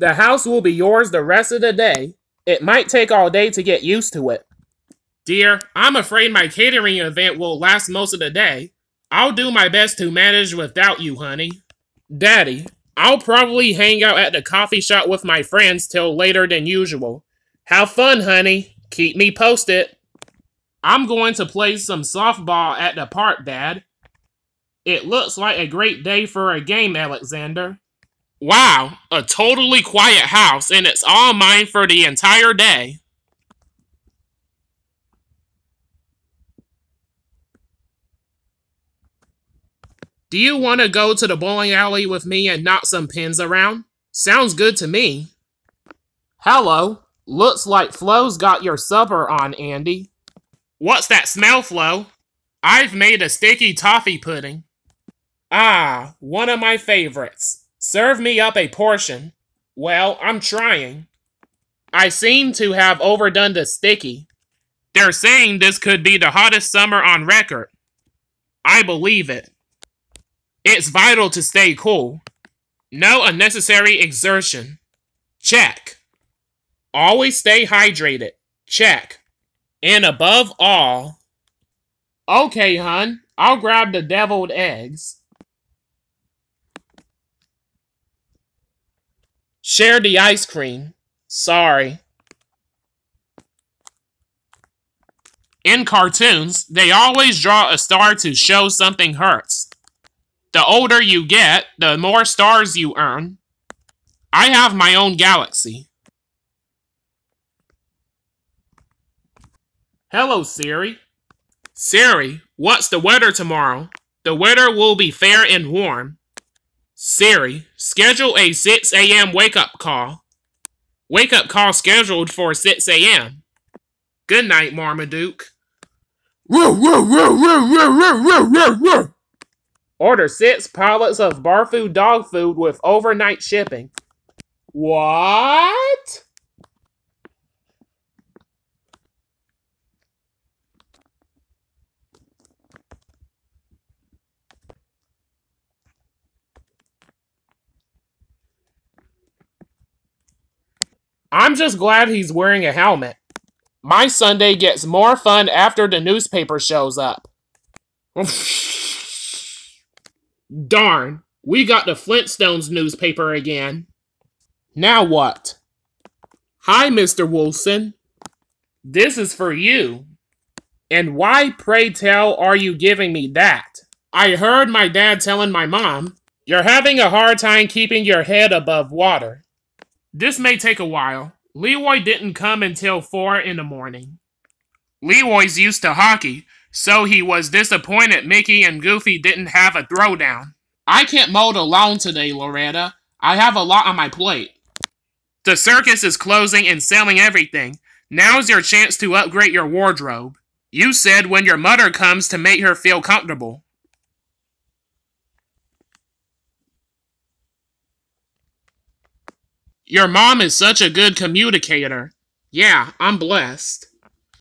The house will be yours the rest of the day. It might take all day to get used to it. Dear, I'm afraid my catering event will last most of the day. I'll do my best to manage without you, honey. Daddy, I'll probably hang out at the coffee shop with my friends till later than usual. Have fun, honey. Keep me posted. I'm going to play some softball at the park, Dad. It looks like a great day for a game, Alexander. Wow, a totally quiet house, and it's all mine for the entire day. Do you want to go to the bowling alley with me and knock some pins around? Sounds good to me. Hello. Looks like Flo's got your supper on, Andy. What's that smell, Flo? I've made a sticky toffee pudding. Ah, one of my favorites. Serve me up a portion. Well, I'm trying. I seem to have overdone the sticky. They're saying this could be the hottest summer on record. I believe it. It's vital to stay cool. No unnecessary exertion. Check. Always stay hydrated. Check. And above all... Okay, hun. I'll grab the deviled eggs. Share the ice cream. Sorry. In cartoons, they always draw a star to show something hurts. The older you get, the more stars you earn. I have my own galaxy. Hello, Siri. Siri, what's the weather tomorrow? The weather will be fair and warm. Siri, schedule a 6 a.m. wake-up call. Wake-up call scheduled for 6 a.m. Good night, Marmaduke. Order six pallets of Barfood dog food with overnight shipping. What? I'm just glad he's wearing a helmet. My Sunday gets more fun after the newspaper shows up. Darn, we got the Flintstones newspaper again. Now what? Hi, Mr. Wilson. This is for you. And why, pray tell, are you giving me that? I heard my dad telling my mom, you're having a hard time keeping your head above water. This may take a while. Leroy didn't come until 4 in the morning. Leroy's used to hockey, so he was disappointed Mickey and Goofy didn't have a throwdown. I can't mow the lawn today, Loretta. I have a lot on my plate. The circus is closing and selling everything. Now's your chance to upgrade your wardrobe. You said when your mother comes to make her feel comfortable. Your mom is such a good communicator. Yeah, I'm blessed.